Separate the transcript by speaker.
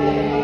Speaker 1: Amen.